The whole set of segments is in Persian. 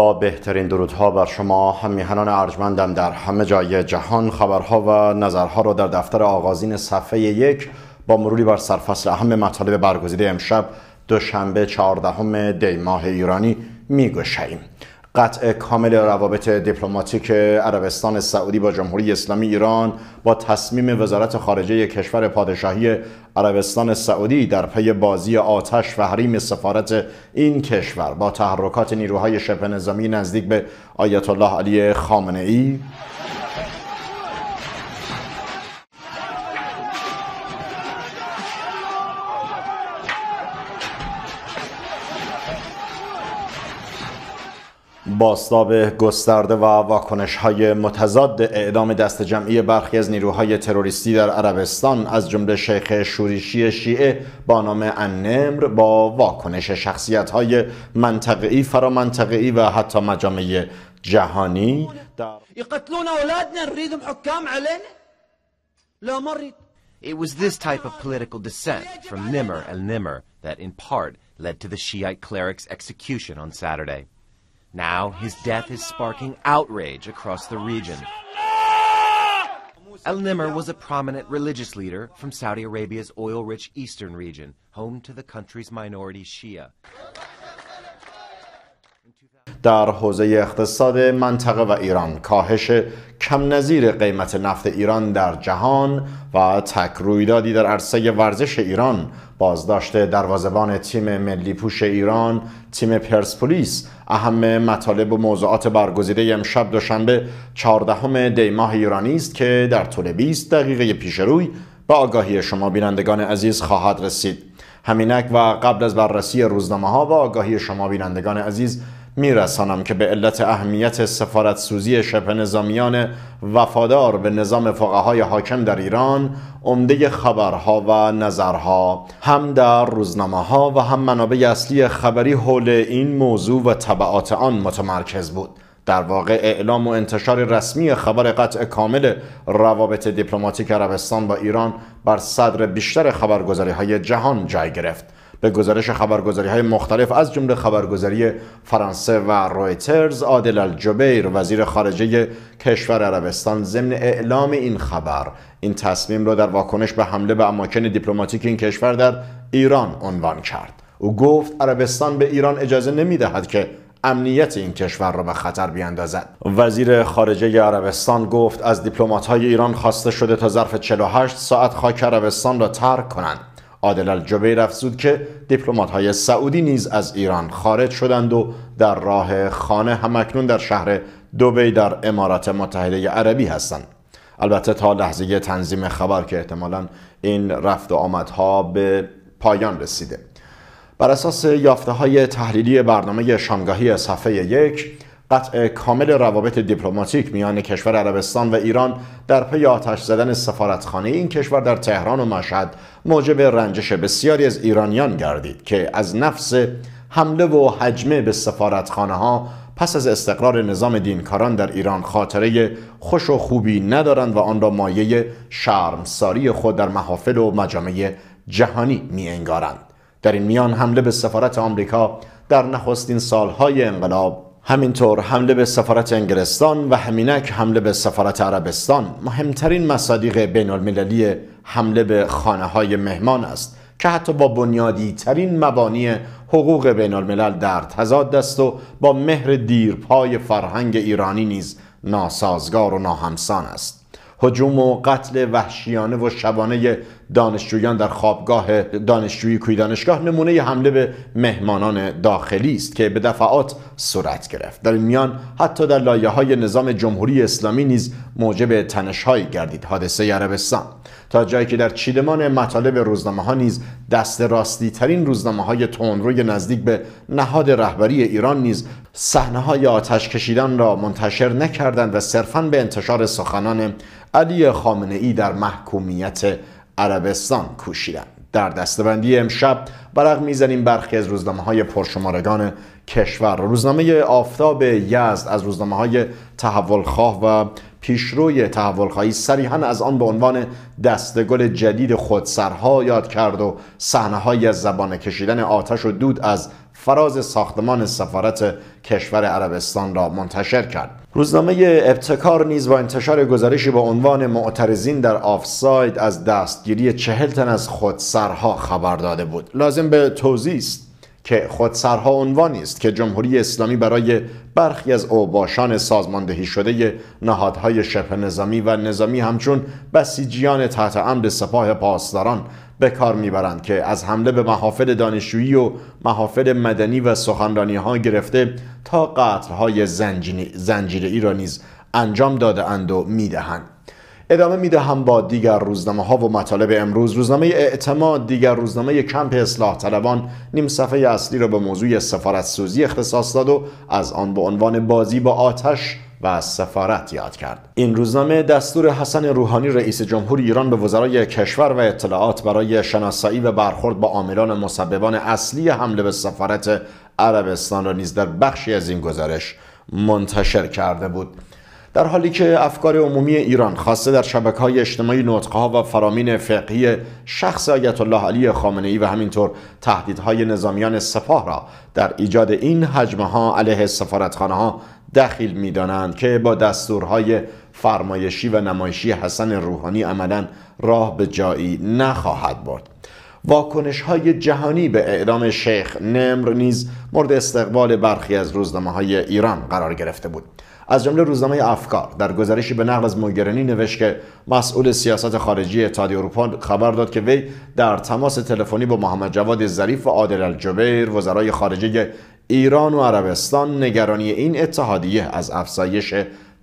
با بهترین درودها بر شما همیهنان ارجمندم در همه جای جهان. خبرها و نظرها را در دفتر آغازین صفحه یک با مروری بر سرفصل اهم مطالب برگزیده امشب دوشنبه چهاردهم دی ماه ایرانی میگوشیم قطع کامل روابط دیپلماتیک عربستان سعودی با جمهوری اسلامی ایران با تصمیم وزارت خارجه کشور پادشاهی عربستان سعودی در پی بازی آتش و حریم سفارت این کشور با تحرکات نیروهای شبه نظامی نزدیک به آیت الله علی خامنه ای باستاب گسترده و واکنش های متضاد اعدام دست جمعی برخی از نیروهای تروریستی در عربستان از جمله شیخ شوریشی شیعه با نام النمر با واکنش شخصیت های منطقه‌ای فرامنطقه‌ای و حتی مجامع جهانی در يقتلون اولادنا نريدهم حكام علينا لا مريد It was this type of political dissent from Nimr al-Nimr that in part led to the Shiite cleric's execution on Saturday. Now, his death is sparking outrage across the region. El Nimr was a prominent religious leader from Saudi Arabia's oil rich eastern region, home to the country's minority Shia. در حوزه اقتصاد منطقه و ایران کاهش کم نظیر قیمت نفت ایران در جهان و تک رویدادی در عرصه ورزش ایران بازداشت دروازبان تیم ملی پوش ایران تیم پرسپولیس اهم مطالب و موضوعات برگزیده امشب دوشنبه 14 دی ماه ایرانی است که در طول 20 دقیقه پیش روی به آگاهی شما بینندگان عزیز خواهد رسید. همینک و قبل از بررسی روزنامه ها و آگاهی شما بینندگان عزیز میرسانم که به علت اهمیت سفارت سوزی شبه نظامیان وفادار به نظام فقهای حاکم در ایران عمده خبرها و نظرها. هم در روزنامه ها و هم منابع اصلی خبری حول این موضوع و طبعات آن متمرکز بود. در واقع اعلام و انتشار رسمی خبر قطع کامل روابط دیپلماتیک عربستان با ایران بر صدر بیشتر خبرگزاری های جهان جای گرفت. به گزارش خبرگزاری های مختلف از جمله خبرگزاری فرانسه و رویترز عادل الجبیر وزیر خارجه کشور عربستان ضمن اعلام این خبر. این تصمیم را در واکنش به حمله به اماکن دیپلماتیک این کشور در ایران عنوان کرد. او گفت عربستان به ایران اجازه نمی دهد که امنیت این کشور را به خطر بیاندازد وزیر خارجه عربستان گفت از دیپلمات های ایران خواسته شده تا ظرف 48 ساعت خاک عربستان را ترک کنند. عادل الجبیر افزود که دیپلمات های سعودی نیز از ایران خارج شدند و در راه خانه همکنون در شهر دوبی در امارات متحده عربی هستند. البته تا لحظه تنظیم خبر که احتمالا این رفت و آمدها به پایان رسیده. بر اساس یافته های تحلیلی برنامه شامگاهی صفحه یک قطع کامل روابط دیپلماتیک میان کشور عربستان و ایران در پی آتش زدن سفارتخانه این کشور در تهران و مشهد موجب رنجش بسیاری از ایرانیان گردید که از نفس حمله و حجمه به سفارتخانه ها پس از استقرار نظام دینکاران در ایران خاطره خوش و خوبی ندارند و آن را مایه شرمساری خود در محافل و مجامع جهانی می انگارند. در این میان حمله به سفارت آمریکا در نخستین سالهای انقلاب همینطور حمله به سفارت انگلستان و همینک حمله به سفارت عربستان. مهمترین مصادیق بین المللی حمله به خانه های مهمان است که حتی با بنیادی ترین مبانی حقوق بین الملل در تضاد است و با مهر دیرپای فرهنگ ایرانی نیز ناسازگار و ناهمسان است. هجوم و قتل وحشیانه و شبانه دانشجویان در خوابگاه دانشجویی کوی دانشگاه نمونه حمله به مهمانان داخلی است که به دفعات صورت گرفت. در این میان حتی در لایه های نظام جمهوری اسلامی نیز موجب تنشهایی گردید. حادثه عربستان. تا جایی که در چیدمان مطالب روزنامه ها نیز دست راستی ترین روزنامه های تندروی نزدیک به نهاد رهبری ایران نیز صحنه های آتش کشیدن را منتشر نکردند و صرفا به انتشار سخنان علی خامنه ای در محکومیت عربستان کوشیدند در دستبندی امشب برق می‌زنیم برخی از روزنامه های پرشمارگان کشور. روزنامه آفتاب یزد از روزنامه های تحولخواه و پیشروی تحولخواهی صریحا از آن به عنوان دستگل جدید خودسرها یاد کرد و صحنه از زبان کشیدن آتش و دود از فراز ساختمان سفارت کشور عربستان را منتشر کرد. روزنامه ابتکار نیز با انتشار گزارشی با عنوان معترضین در آفساید از دستگیری چهل تن از خودسرها خبر داده بود. لازم به توضیح است که خودسرها عنوانی است که جمهوری اسلامی برای برخی از اوباشان سازماندهی شده نهادهای شبه نظامی و نظامی همچون بسیجیان تحت امر سپاه پاسداران به کار می‌برند که از حمله به محافل دانشجویی و محافل مدنی و سخنرانی ها گرفته تا قتل های زنجیره را نیز انجام داده اند و می‌دهند. ادامه می‌دهم با دیگر روزنامه ها و مطالب امروز. روزنامه اعتماد دیگر روزنامه کمپ اصلاح طلبان نیم صفحه اصلی را به موضوع سفارت سوزی اختصاص داد و از آن به عنوان بازی با آتش و سفارت یاد کرد. این روزنامه دستور حسن روحانی رئیس جمهور ایران به وزرای کشور و اطلاعات برای شناسایی و برخورد با عاملان مسببان اصلی حمله به سفارت عربستان را نیز در بخشی از این گزارش منتشر کرده بود. در حالی که افکار عمومی ایران خاصه در شبکه های اجتماعی نطقها و فرامین فقهی شخص آیت الله علی خامنه ای و همینطور تهدیدهای نظامیان سپاه را در ایجاد این حجمه ها علیه سفارتخانه ها دخیل می‌دانند که با دستورهای فرمایشی و نمایشی حسن روحانی عملا راه به جایی نخواهد برد. واکنش های جهانی به اعدام شیخ نمر نیز مورد استقبال برخی از روزنامه های ایران قرار گرفته بود. از جمله روزنامه افکار. در گزارشی به نقل از موگرنی نوشت که مسئول سیاست خارجی اتحادیه اروپا خبر داد که وی در تماس تلفنی با محمد جواد ظریف و عادل الجبیر وزرای خارجه ایران و عربستان نگرانی این اتحادیه از افزایش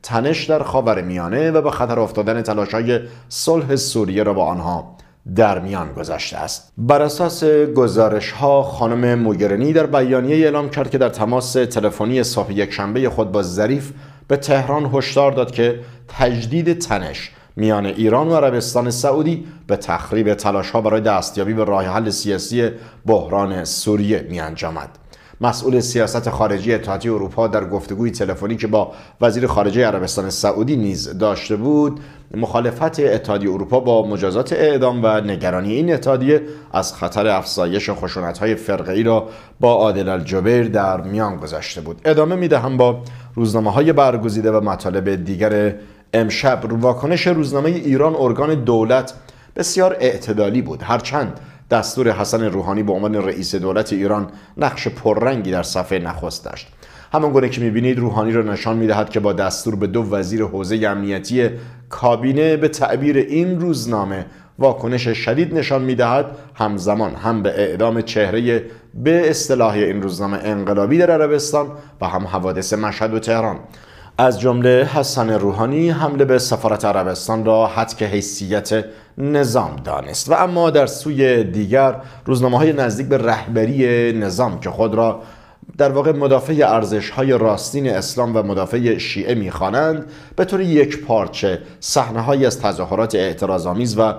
تنش در خاور میانه و به خطر افتادن تلاشهای صلح سوریه را با آنها در میان گذاشته است. بر اساس گزارش ها خانم موگرنی در بیانیه اعلام کرد که در تماس تلفنی صبح یکشنبه خود با ظریف به تهران هشدار داد که تجدید تنش میان ایران و عربستان سعودی به تخریب تلاش ها برای دستیابی به راه حل سیاسی بحران سوریه می انجامد. مسئول سیاست خارجی اتحادیه اروپا در گفتگوی تلفنی که با وزیر خارجه عربستان سعودی نیز داشته بود مخالفت اتحادیه اروپا با مجازات اعدام و نگرانی این اتحادیه از خطر افزایش خشونت‌های فرقه‌ای را با عادل الجبیر در میان گذاشته بود. ادامه می‌دهم با روزنامه های برگزیده و مطالب دیگر امشب. واکنش روزنامه ایران ارگان دولت بسیار اعتدالی بود. هرچند دستور حسن روحانی به عنوان رئیس دولت ایران نقش پررنگی در صفحه نخست داشت. همان گونه که می‌بینید روحانی را نشان می‌دهد که با دستور به دو وزیر حوزه امنیتی کابینه به تعبیر این روزنامه واکنش شدید نشان می‌دهد. همزمان هم به اعدام چهره به اصطلاح این روزنامه انقلابی در عربستان و هم حوادث مشهد و تهران. از جمله حسن روحانی حمله به سفارت عربستان را حد که حیثیت نظام دانست. و اما در سوی دیگر روزنامه های نزدیک به رهبری نظام که خود را در واقع مدافع ارزش های راستین اسلام و مدافع شیعه می‌خوانند. به طور یک پارچه صحنه از تظاهرات اعتراضآمیز و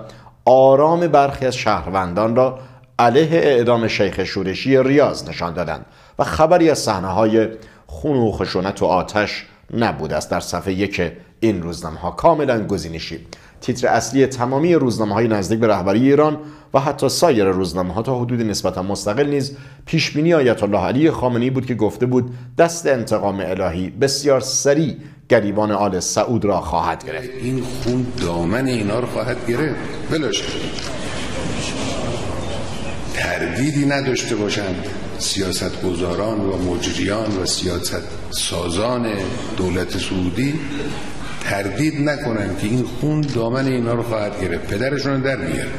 آرام برخی از شهروندان را علیه اعدام شیخ شورشی ریاض نشان دادند و خبری از صحنه های خون و خشونت و آتش نبود. است در صفحه یک این روزنامه ها کاملا گزینشی. تیتر اصلی تمامی روزنامه های نزدیک به رهبری ایران و حتی سایر روزنامه ها تا حدود نسبتا مستقل نیز پیش بینی آیت الله علی خامنه‌ای بود که گفته بود دست انتقام الهی بسیار سریع گریبان آل سعود را خواهد گرفت. این خون دامن اینا رو خواهد گرفت. بلاش تردیدی نداشته باشند سیاست گذاران و مجریان و سیاست سازان دولت سعودی تردید نکنن که این خون دامن اینا رو خواهد گرفت. پدرشون در میاره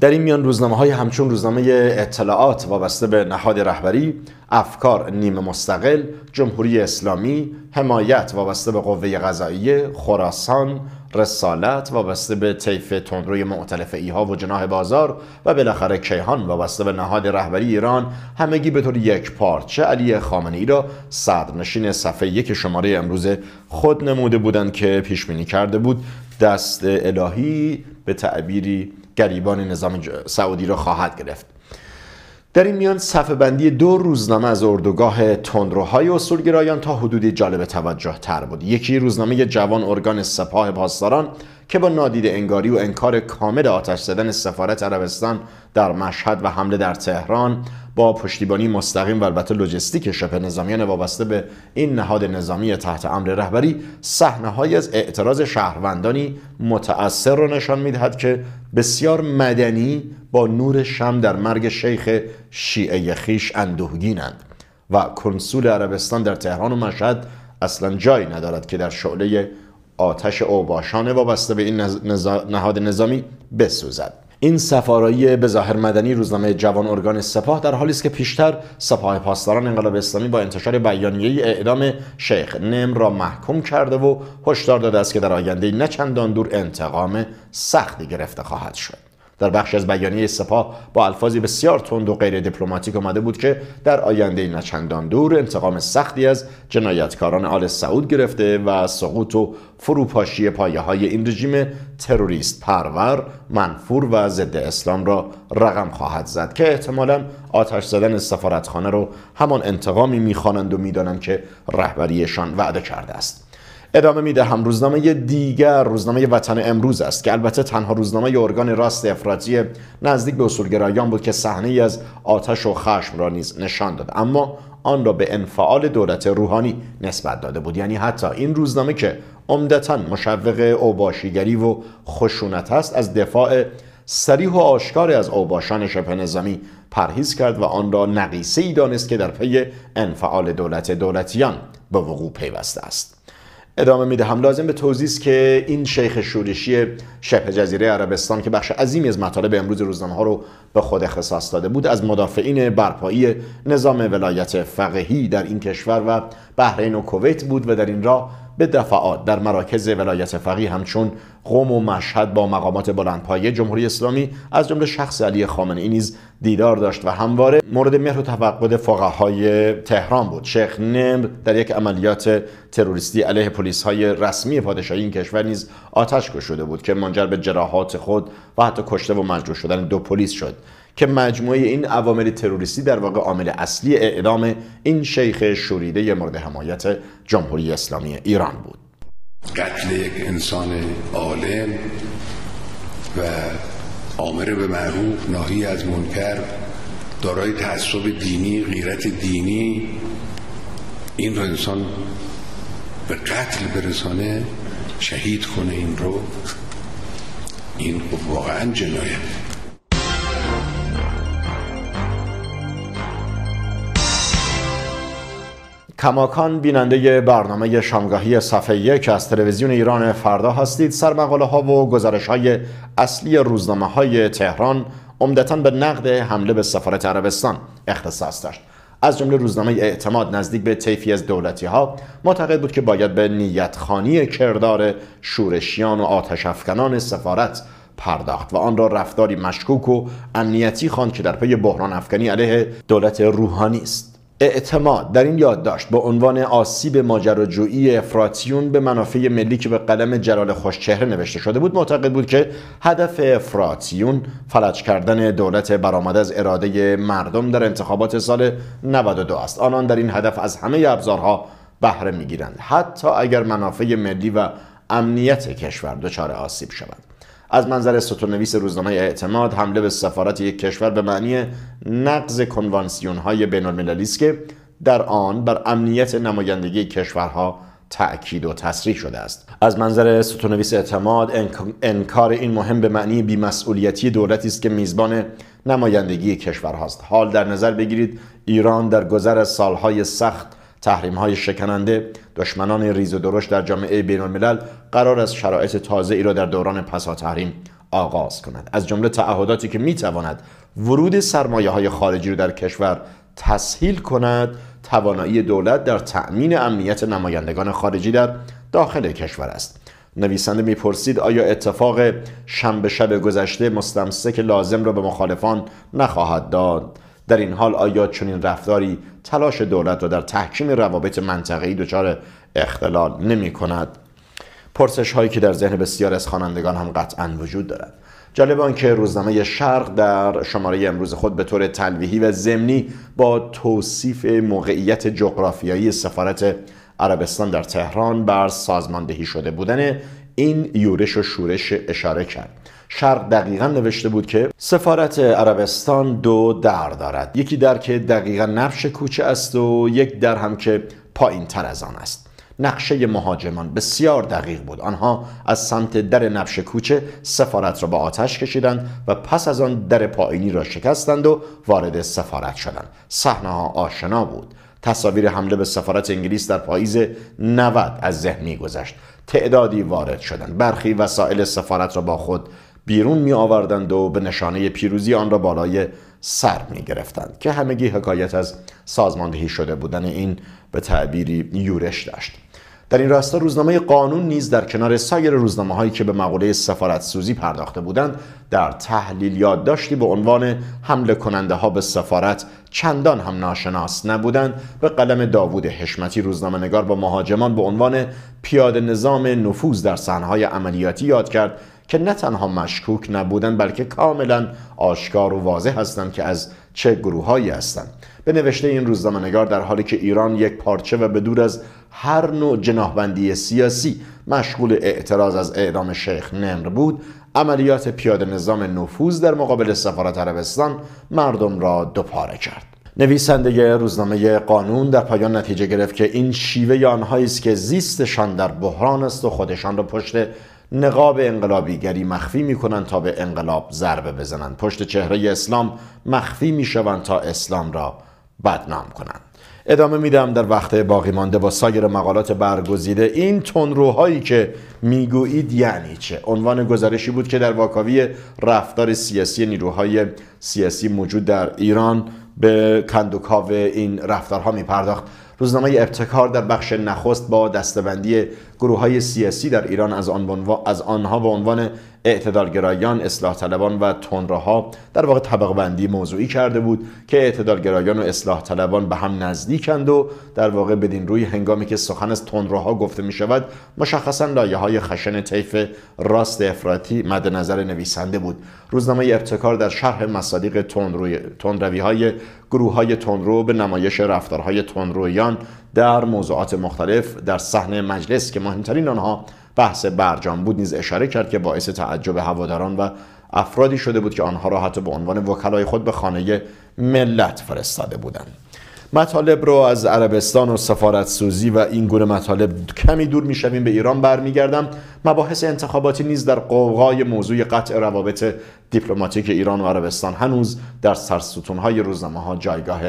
در این میان روزنامه های همچون روزنامه اطلاعات وابسته به نهاد رهبری افکار نیمه مستقل جمهوری اسلامی حمایت وابسته به قوه قضاییه خراسان رسالت وابسته به طیف تندروی معتلف ایها و جناه بازار و بالاخره کیهان وابسته به نهاد رهبری ایران همگی به طور یک پارچه علی خامنه ای را صدرنشین صفحه یک شماره امروز خود نموده بودند که پیش بینی کرده بود. دست الهی به تعبیری گریبان نظام سعودی را خواهد گرفت. در این میان صفحه بندی دو روزنامه از اردوگاه تندروهای اصولگرایان تا حدودی جالب توجه تر بود. یکی روزنامه جوان ارگان سپاه پاسداران که با نادیده انگاری و انکار کامل آتش زدن سفارت عربستان در مشهد و حمله در تهران با پشتیبانی مستقیم و البته لوجستیک شبه نظامیان وابسته به این نهاد نظامی تحت امر رهبری صحنه‌هایی از اعتراض شهروندانی متأثر را نشان می‌دهد که بسیار مدنی با نور شم در مرگ شیخ شیعه خیش اندوهگینند و کنسول عربستان در تهران و مشهد اصلا جایی ندارد که در شعله آتش اوباشان وابسته به این نهاد نظامی بسوزد. این سفارایی به ظاهر مدنی روزنامه جوان ارگان سپاه در حالی است که پیشتر سپاه پاسداران انقلاب اسلامی با انتشار بیانیه اعدام شیخ نم را محکوم کرده و هشدار داده است که در آینده نه چندان دور انتقام سختی گرفته خواهد شد. در بخش از بیانیه سپاه با الفاظی بسیار تند و غیر دیپلماتیک آمده بود که در آینده نچندان دور انتقام سختی از جنایتکاران آل سعود گرفته و سقوط و فروپاشی پایه های این رژیم تروریست پرور منفور و ضد اسلام را رقم خواهد زد که احتمالا آتش زدن سفارتخانه رو همان انتقامی می‌خوانند و می‌دانند که رهبریشان وعده کرده است. ادامه میده. هم روزنامه دیگر روزنامه وطن امروز است که البته تنها روزنامه ارگان راست افراطی نزدیک به اصولگرایان بود که صحنه ای از آتش و خشم را نیز نشان داد. اما آن را به انفعال دولت روحانی نسبت داده بود. یعنی حتی این روزنامه که عمدتا مشوق اوباشیگری و خشونت است از دفاع سریح و آشکار از اوباشان شبه نظامی پرهیز کرد و آن را نقیصه ای دانست که در پی انفعال دولت دولتیان به وقوع پیوسته است. ادامه میده. هم لازم به توضیح که این شیخ شورشی شبه جزیره عربستان که بخش عظیمی از مطالب امروز روزنامه ها رو به خود اختصاص داده بود از مدافعین برپایی نظام ولایت فقهی در این کشور و بحرین و کویت بود و در این راه به دفعات در مراکز ولایت فقیه همچون قوم و مشهد با مقامات بلندپایه جمهوری اسلامی از جمله شخص علی خامنه ای نیز دیدار داشت و همواره مورد مهر و توقع فقهای تهران بود. شیخ نمر در یک عملیات تروریستی علیه پلیس های رسمی پادشاهی این کشور نیز آتش کشیده بود که منجر به جراحات خود و حتی کشته و مجروح شدن دو پلیس شد. که مجموعه این عوامل تروریستی در واقع عامل اصلی اعدام این شیخ شوریده مورد حمایت جمهوری اسلامی ایران بود. قتل یک انسان عالم و آمر به معروف ناهی از منکر دارای تعصب دینی غیرت دینی این رو انسان به قتل برسانه شهید کنه این رو. این واقعا جنایت. کماکان بیننده برنامه شامگاهی صفحه یک از تلویزیون ایران فردا هستید. سرمقاله ها و گزارش های اصلی روزنامه های تهران عمدتا به نقد حمله به سفارت عربستان اختصاص داشت. از جمله روزنامه اعتماد نزدیک به طیفی از دولتی ها معتقد بود که باید به نیت خانی کردار شورشیان و آتش افکنان سفارت پرداخت و آن را رفتاری مشکوک و امنیتی خواند که در پی بحران افکنی علیه دولت روحانی است. اعتماد. در این یادداشت به عنوان آسیب ماجراجویی افراتیون به منافع ملی که به قلم جلال خوشچهره نوشته شده بود معتقد بود که هدف افراتیون فلج کردن دولت برآمده از اراده مردم در انتخابات سال 92 است. آنان در این هدف از همه ابزارها بهره می‌گیرند. حتی اگر منافع ملی و امنیت کشور دچار آسیب شود از منظر ستونویس روزنامه اعتماد حمله به سفارت یک کشور به معنی نقض کنوانسیون های بین المللی است که در آن بر امنیت نمایندگی کشورها تأکید و تصریح شده است. از منظر ستونویس اعتماد انکار این مهم به معنی بیمسئولیتی دولتی است که میزبان نمایندگی کشورهاست. حال در نظر بگیرید ایران در گذر سالهای سخت تحریم های شکننده دشمنان ریز و درشت در جامعه بین الملل قرار است شرایط تازه ای را در دوران پسا تحریم آغاز کند. از جمله تعهداتی که می تواند ورود سرمایه های خارجی را در کشور تسهیل کند توانایی دولت در تأمین امنیت نمایندگان خارجی در داخل کشور است. نویسنده می‌پرسید آیا اتفاق شنبه شب گذشته مستمسک لازم را به مخالفان نخواهد داد؟ در این حال آیا چنین رفتاری تلاش دولت را در تحکیم روابط منطقه‌ای دچار اختلال نمی کند پرسش هایی که در ذهن بسیار از خوانندگان هم قطعا وجود دارد. جالب آن که روزنامه شرق در شماره امروز خود به طور تلویحی و ضمنی با توصیف موقعیت جغرافیایی سفارت عربستان در تهران بر سازماندهی شده بودن این یورش و شورش اشاره کرد. شرق دقیقا نوشته بود که سفارت عربستان دو در دارد. یکی در که دقیقا نقش کوچه است و یک در هم که پایین تر از آن است. نقشه مهاجمان بسیار دقیق بود. آنها از سمت در نبش کوچه سفارت را با آتش کشیدند و پس از آن در پایینی را شکستند و وارد سفارت شدند. صحنه ها آشنا بود. تصاویر حمله به سفارت انگلیس در پاییز 90 از ذهن میگذشت. تعدادی وارد شدند برخی وسایل سفارت را با خود بیرون می آوردند و به نشانه پیروزی آن را بالای سر می گرفتند که همگی حکایت از سازماندهی شده بودن این به تعبیری یورش داشت. در این راستا روزنامه قانون نیز در کنار سایر روزنامه هایی که به مقوله سفارت سوزی پرداخته بودند در تحلیل یادداشتی به عنوان حمله کننده ها به سفارت چندان هم ناشناس نبودند. به قلم داوود حشمتی روزنامه نگار با مهاجمان به عنوان پیاده نظام نفوذ در صحنه‌های عملیاتی یاد کرد که نه تنها مشکوک نبودند بلکه کاملا آشکار و واضح هستند که از چه گروههایی هستند. به نوشته این روزنامه‌نگار در حالی که ایران یک پارچه و به دور از هر نوع جناهبندی سیاسی مشغول اعتراض از اعدام شیخ نمر بود عملیات پیاده نظام نفوذ در مقابل سفارت عربستان مردم را دوپاره کرد. نویسنده روزنامه قانون در پایان نتیجه گرفت که این شیوه آنهایی است که زیستشان در بحران است و خودشان را پشت نقاب انقلابیگری مخفی می‌کنند تا به انقلاب ضربه بزنند. پشت چهره اسلام مخفی می‌شوند تا اسلام را بدنام کنند. ادامه میدم در وقت باقی مانده با سایر مقالات برگزیده. این تنروهایی که می‌گویید یعنی چه؟ عنوان گزارشی بود که در واکاوی رفتار سیاسی نیروهای سیاسی موجود در ایران به کندوکاو این رفتارها میپرداخت. روزنامه ابتکار در بخش نخست با دستبندی گروه های سیاسی در ایران از, آن از آنها به عنوان اعتدالگرایان، اصلاح طلبان و تندروها در واقع طبق بندی موضوعی کرده بود که اعتدالگرایان و اصلاح طلبان به هم نزدیکند و در واقع بدین روی هنگامی که سخن از تندروها گفته می شود مشخصا لایه های خشن طیف راست افراطی مد نظر نویسنده بود. روزنامه ابتکار در شرح مصادیق تندروی های گروه های تندرو به نمایش رفتارهای تندرویان در موضوعات مختلف در صحنه مجلس که مهمترین آنها بحث برجام بود نیز اشاره کرد که باعث تعجب هواداران و افرادی شده بود که آنها را حتی به عنوان وکلای خود به خانه ملت فرستاده بودند. مطالب رو از عربستان و سفارت سوزی و این گونه مطالب کمی دور می‌شویم به ایران برمیگردم. مباحث انتخاباتی نیز در قوقای موضوع قطع روابط دیپلماتیک ایران و عربستان هنوز در سرستونهای روزنامه ها جایگاه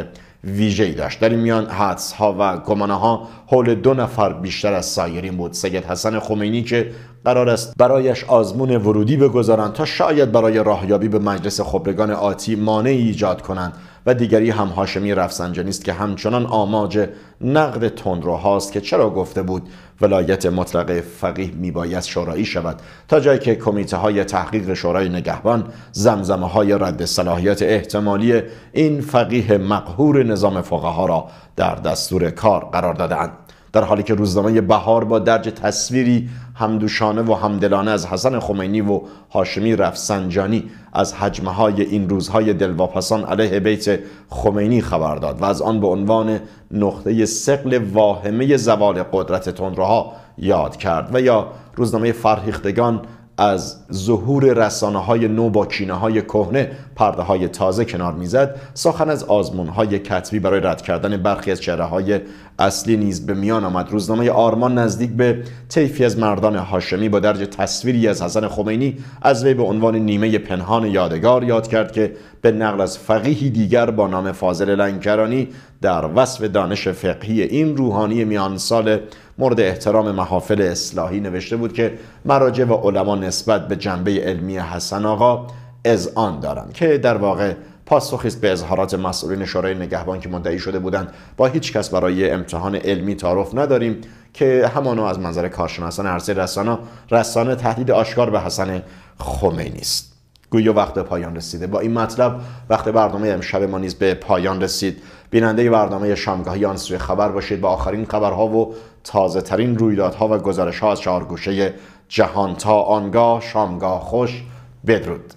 ویژه‌ای داشت. در این میان حدس ها و گمانه ها حول دو نفر بیشتر از سایرین بود. سید حسن خمینی که قرار است برایش آزمون ورودی بگذارند تا شاید برای راهیابی به مجلس خبرگان آتی مانعی ایجاد کنند و دیگری هم هاشمی رفسنجانی است که همچنان آماج نقد تندروهاست که چرا گفته بود ولایت مطلق فقیه میباید شورایی شود تا جایی که کمیته های تحقیق شورای نگهبان زمزمه های رد صلاحیت احتمالی این فقیه مقهور نظام فقها را در دستور کار قرار دادند در حالی که روزنامه بهار با درج تصویری همدوشانه و همدلانه از حسن خمینی و هاشمی رفسنجانی از حجمه های این روزهای دلواپسان علیه بیت خمینی خبر داد و از آن به عنوان نقطه سقل واهمه زوال قدرت تندروها یاد کرد و یا روزنامه فرهیختگان از ظهور رسانه های نو با کینه های کهنه پرده های تازه کنار می‌زد. سخن از آزمون های کتبی برای رد کردن برخی از چهره های اصلی نیز به میان آمد. روزنامه آرمان نزدیک به طیفی از مردان هاشمی با درج تصویری از حسن خمینی از وی به عنوان نیمه پنهان یادگار یاد کرد که به نقل از فقیهی دیگر با نام فاضل لنکرانی در وصف دانش فقهی این روحانی میان سال مورد احترام محافل اصلاحی نوشته بود که مراجع و علما نسبت به جنبه علمی حسن آقا از آن دارند که در واقع پاسخی است به اظهارات مسئولین شورای نگهبان که مدعی شده بودند با هیچ کس برای امتحان علمی تعارف نداریم که همانو از منظر کارشناسان عرصه رسانه رسانه تهدید آشکار به حسن خمینی است. گویا وقت پایان رسیده. با این مطلب وقت برنامه امشب ما نیز به پایان رسید. بیننده برنامه شامگاهی آن سوی خبر باشید. با آخرین خبرها و تازه ترین رویدادها و گزارش ها از چهار گوشه جهان تا آنگاه شامگاه خوش بدرود.